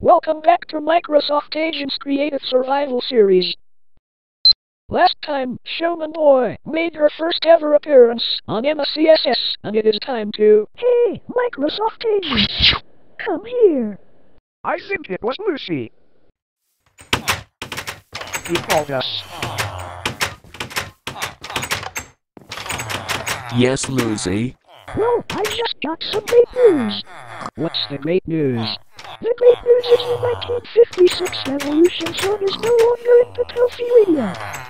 Welcome back to Microsoft Agents Creative Survival Series. Last time, Showman Boy made her first ever appearance on MSCSS, and it is time to... Hey, Microsoft Agents! Come here! I think it was Lucy. He called us. Yes, Lucy. Well, I just got some great news. What's the great news? The great news is the 1956 Revolution song is no longer in the Trophy Radio.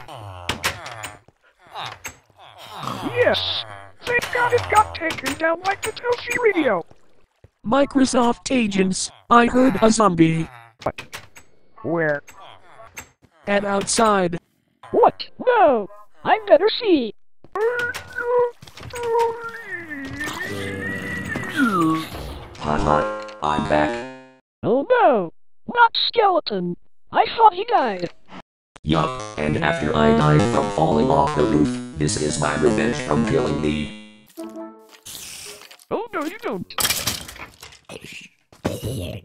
Yes! Thank God it got taken down like the Trophy radio. Microsoft agents, I heard a zombie. Where? And outside. What? No! I better see. Haha, I'm back. Oh no! Not skeleton! I thought he died. Yup, and after I died from falling off the roof, this is my revenge from killing me. Oh no, you don't. Oh Yeah,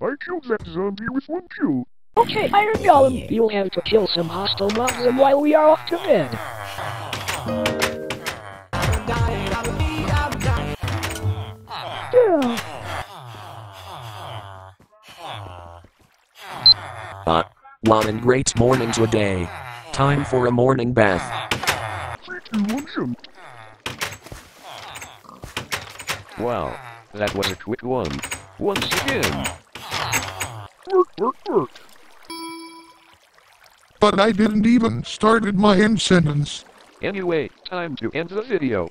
I killed that zombie with one kill. Okay, Iron Golem, you'll have to kill some hostile mobs and while we are off to bed. Yeah. Uh, what a great morning today. Time for a morning bath. Three, two, one. Wow, that was a quick one. Once again. Work, work, work. But I didn't even started my end sentence. Anyway, time to end the video.